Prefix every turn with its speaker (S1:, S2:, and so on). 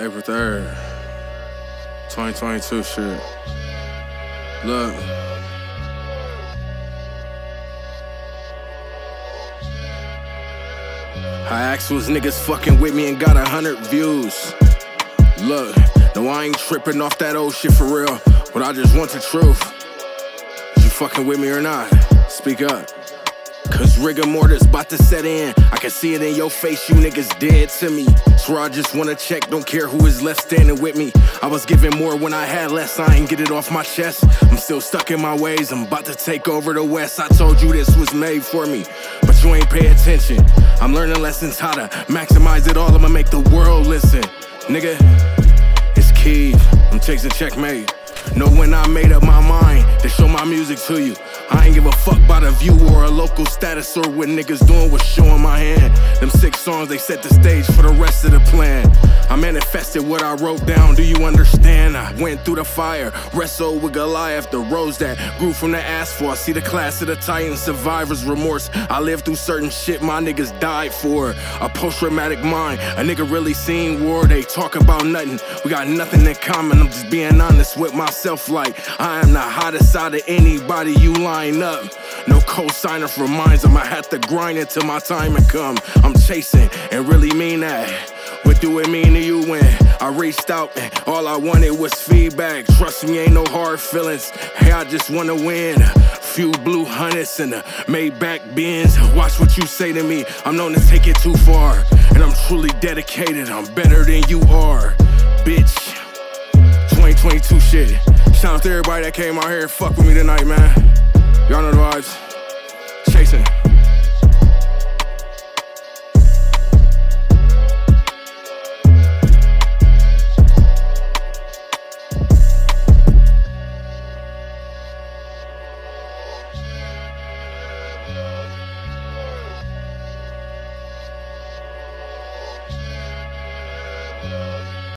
S1: April 3rd, 2022 shit. Look. I asked was niggas fucking with me and got a hundred views. Look, no, I ain't tripping off that old shit for real, but I just want the truth. You fucking with me or not? Speak up. Cause rigor mortis about to set in. I can see it in your face, you niggas dead to me. Swear I just wanna check, don't care who is left standing with me. I was giving more when I had less, I ain't get it off my chest. I'm still stuck in my ways, I'm about to take over the West. I told you this was made for me, but you ain't pay attention. I'm learning lessons how to maximize it all, I'ma make the world listen. Nigga, it's key, I'm chasing checkmate. Know when I made up my mind to show my music to you. I ain't give a fuck about a view or a local status or what niggas doing was showing my hand. Them six songs, they set the stage for the rest of the plan. I manifested what I wrote down, do you understand? I went through the fire, wrestled with Goliath, the rose that grew from the asphalt. See the class of the Titan survivor's remorse. I lived through certain shit my niggas died for. A post traumatic mind, a nigga really seen war. They talk about nothing, we got nothing in common. I'm just being honest with myself, like I am the hottest out of anybody you line up. No co-signer for mines, I'ma have to grind until my time and come. I'm chasing and really mean that. What do it mean to you when I reached out and all I wanted was feedback? Trust me, ain't no hard feelings. Hey, I just wanna win. Few blue hunters and a Maybach Benz. Watch what you say to me. I'm known to take it too far, and I'm truly dedicated. I'm better than you are, bitch. 2022 shit. Shout out to everybody that came out here and fuck with me tonight, man. Y'all know the vibes. Chasing. Yeah.